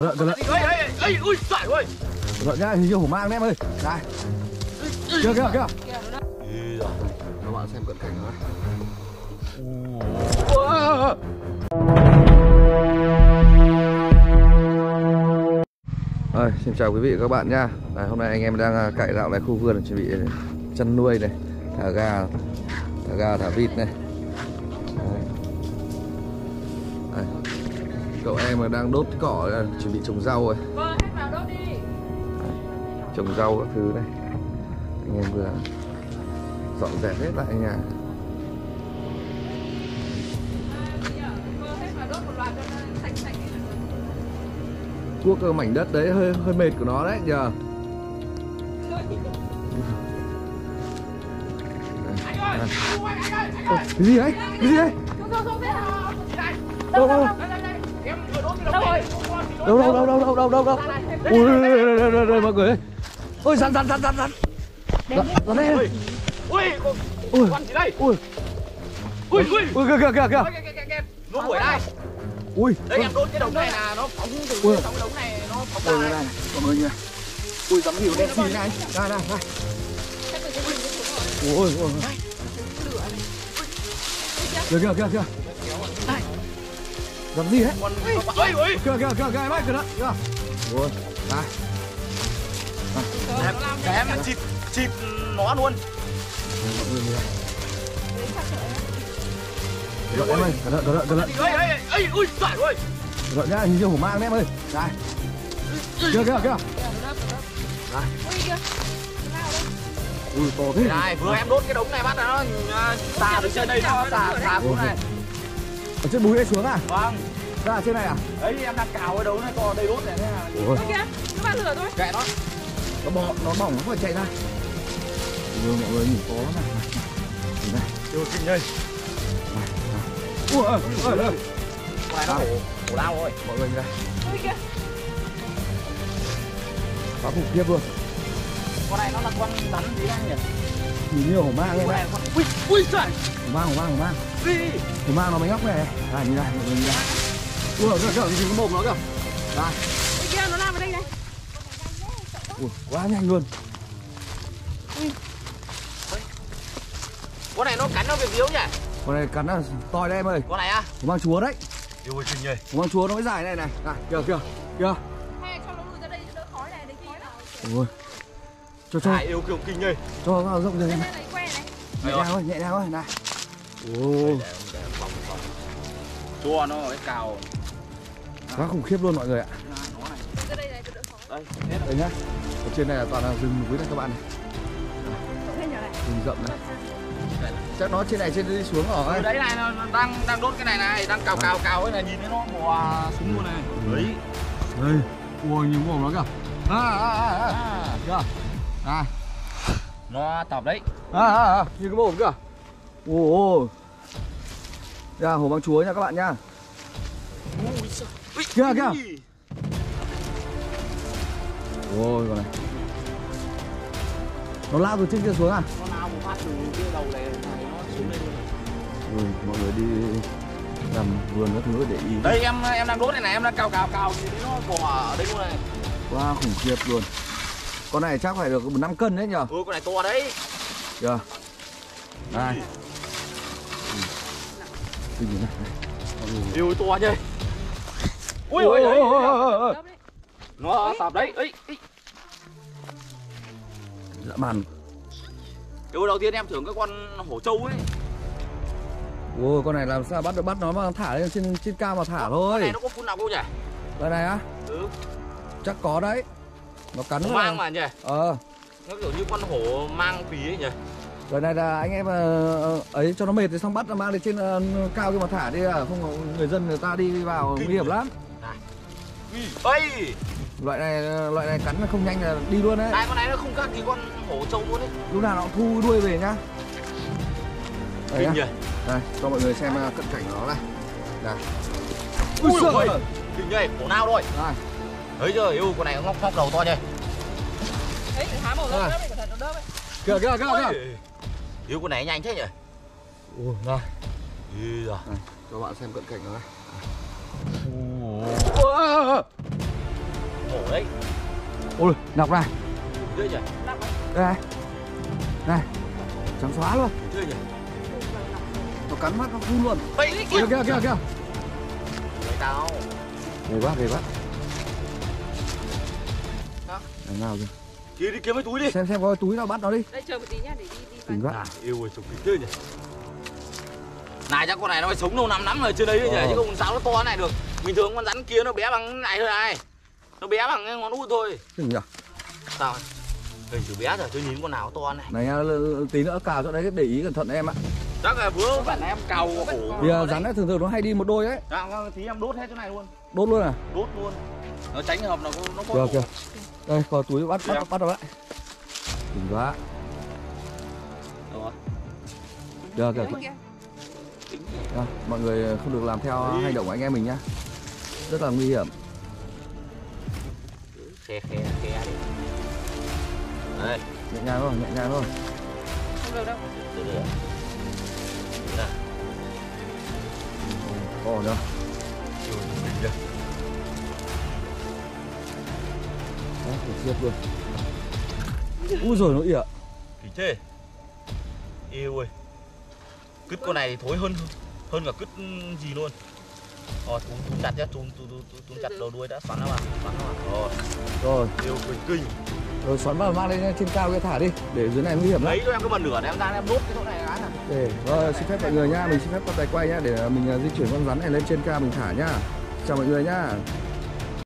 Cẩn thận. Ê, ê, ê, ui, giỏi ơi. Thận nhá, hình như hổ mang đấy em ơi. Này. Kìa kìa kìa. Ê, giời. Các bạn xem cận cảnh nó. Rồi, xin chào quý vị và các bạn nha. Đấy, hôm nay anh em đang à, cải tạo lại khu vườn chuẩn bị chăn nuôi này, thả gà, thả gà, thả vịt này. Đấy. Đấy. Cậu em mà đang đốt cỏ là chuẩn bị trồng rau rồi, Vâng, hết vào đốt đi. trồng rau các thứ này. Anh em vừa dọn dẹp hết lại nhà. Vâng, hết vào đốt một loạt cho nó sạch sạch. Cuốc cái mảnh đất đấy hơi hơi mệt của nó đấy nhờ. Cái gì đấy? Cái gì đấy? Biết hả? Đâu đâu Đâu đâu đâu đâu đâu đâu. Ui đây đây mọi người. ơi. Ôi rắn rắn rắn rắn rắn. Rắn đây. Ui, ui, Ui. Ui Ui, ui. ui kìa kìa kìa. Nó đuổi đây. Ui. Đây em đốt cái đống này là nó phóng từ Ui. cái đống này nó phóng ra này mọi người này. Ui rắn nhiều đen xì này. Này này này. Ui ui. Kìa kìa kìa kìa. Rắn gì đấy? Ui, ui. Kìa kìa kìa kìa em ơi kìa đó. Kìa. Ui. Này. Em- em chịt, chịt nó luôn. Mọi người nhìn này. Thận em ơi, cẩn thận cẩn thận cẩn thận. Ê, ê, ê, ui, giỏi ơi. Thận nhá, hình như hổ mang đấy em ơi. Này. Kìa kìa kìa. Ui kìa. Ui to thế. Này, vừa em đốt cái đống này bắt nó à, xà từ trên đây nó xà xà xuống này. Ở trên búi đây xuống à? Vâng. Ra ở trên này à? Đấy em đang cào cái đống này to đây đốt này thế là Ôi, Ui kìa, nó vào lửa thôi. kệ nó. nó bò, nó bỏng nó phải chạy ra. Ui, mọi người nhìn to lắm này. Nhìn này. Chưa kinh đây. Ui, ơi, ơi, ơi. Con này nó hổ, hổ lao rồi. Mọi người nhìn này. Ui kìa. Khủng khiếp luôn. Con này nó là con rắn gì đây nhỉ? Nhìn như hổ mang Con này con ui ui giời. Hổ mang, hổ mang, hổ mang. Đi. Hổ mang nó mới ngóc này. Này, nhìn này, nhìn này. Ui, kìa, kìa, nhìn cái mồm nó kìa. Này, Ui kìa, nó làm ở đây này. ui, quá nhanh luôn. Con này nó cắn nó việc yếu nhỉ? Con này cắn là to đấy em ơi. Con này à? Mang chúa đấy. Yêu ơi kinh mang chúa nó mới dài này này. Này, kìa, kìa, kìa. Hay cho nó lùi ra đây cho đỡ khói này, để khói nào. Ui. Cho, cho, Ai yêu kiểu kinh nhỉ. cho vào rộng ra Đây, này. đây, đây, que này. Nhẹ nhàng thôi, nhẹ nhàng thôi, này. Ồ, Chua nó cái cào. quá khủng khiếp luôn mọi người ạ. Đây này, cho đỡ khói. Đây, hết rồi. Đây nhá. Ở trên này là toàn là rừng núi này các bạn này, rừng rậm này. Chắc nó trên này trên đi xuống Ừ, rồi. đấy này nó đang đang đốt cái này này, đang cào cào cào ấy này nhìn thấy nó bò xuống luôn này. Đấy. Đây, ui nhìn mồm nó kìa. À, à, à, à, À. À, nó tập đấy. à, à, à, nhìn cái mồm kìa. Ồ, Đây là hồ băng chúa nha các bạn. Ui, Kìa, kìa. Ôi con này. Nó lao từ trên kia xuống à? Nó nào một phát từ cái đầu này nó xuống đây luôn. Ui, mọi người đi làm vườn các thứ để ý. Đây em em đang đốt này này, em đang cào cào cào thì nó bò ở đây luôn này. Quá khủng khiếp luôn. Con này chắc phải được 5 cân đấy nhở? Ừ con này to đấy. Kìa. Này. Cái gì này? Yêu to chứ. Ui Ôi, ôi. Nó tập đấy. Ấy. Dã man. Yêu đầu tiên em thưởng cái con hổ trâu ấy. Ôi, con này làm sao bắt được bắt nó mà thả lên trên trên cao mà thả Con thôi. này nó có phun nào không nhỉ? Đây này á, Ừ. chắc có đấy. Nó cắn nó mang mà nhỉ? Ờ, Nó kiểu như con hổ mang phí ấy nhỉ? Rồi này là anh em ờ, ấy cho nó mệt thì xong bắt nó mang lên trên ờ, cao kia mà thả đi à, không có người dân người ta đi vào nguy hiểm lắm. Ây. Loại này loại này cắn là không nhanh là đi luôn đấy. Này con này nó không khác gì con hổ trâu luôn đấy. Lúc nào nó cũng thu đuôi về nhá. Đây nhá. nhỉ? Đây, cho mọi người xem ờ, cận cảnh nó này. Đây. Ui ơi. Kinh nhỉ? Hổ nào thôi. Đây. Đấy chưa? Yêu con này ngóc ngóc đầu to nhỉ? Đấy, phải há màu À. đớp đấy, cẩn thận nó đớp ấy. Kìa kìa kìa kìa. Yêu con này nhanh thế nhỉ? Ui, đây. Ui giời. Cho bạn xem cận cảnh này. Ôi, ôi. mổ đấy ôi nọc này ghê nhỉ đây này này trắng xóa luôn ghê nhỉ nó cắn mắt nó phun luôn Bậy đấy kìa kìa kìa kìa Người tao về quá về quá Đó. Đằng nào kìa Kia đi kiếm cái túi đi. Xem xem có cái túi nào bắt nó đi. Đây chờ một tí nhá để đi đi tỉnh vào. quá À, yêu ơi, chụp kịch ghê nhỉ. Này chắc con này nó phải sống lâu năm lắm rồi trên đấy nhỉ Ờ. Chứ không sao nó to này được. Bình thường con rắn kia nó bé bằng này thôi này. Nó bé bằng ngón út thôi. Đừng nhỉ? Sao? Hình từ bé rồi tôi nhìn con nào to này. Này l- l- tí nữa cào chỗ đấy để ý cẩn thận em ạ. Chắc là vừa bạn em cào cổ vì à, rắn ấy thường thường nó hay đi một đôi đấy Dạ, tí em đốt hết chỗ này luôn. Đốt luôn à? Đốt luôn Nó tránh hợp nó nó có kìa kìa đây có túi bắt bắt bắt nó lại đừng quá. Đó. kìa kìa Đấy kìa. À, mọi người không được làm theo Đi. hành động của anh em mình nhá. Rất là nguy hiểm. Khe khe khe đi. Đây. Nhẹ nhàng thôi nhẹ nhàng thôi. Không được đâu. từ Đây. Ồ nữa Yêu ơi, khủng khiếp luôn. Ui rồi nó ỉa. Thì chê. Yêu ơi Cứt con này thì thối hơn hơn cả cứt gì luôn. Rồi túm, túm chặt nhá, túm, túm, túm, túm, chặt đầu đuôi đã, xoắn nó vào, xoắn nó vào. Rồi, rồi. Yêu kinh kinh. Rồi xoắn vào mang lên trên cao cái thả đi để dưới này nguy hiểm lắm. Lấy cho em cái bần lửa này em ra em đốt cái chỗ này này để rồi xin phép mọi người nhá mình xin phép con tay quay nhá để mình à, di chuyển con rắn này lên trên cao mình thả nhá chào mọi người nhá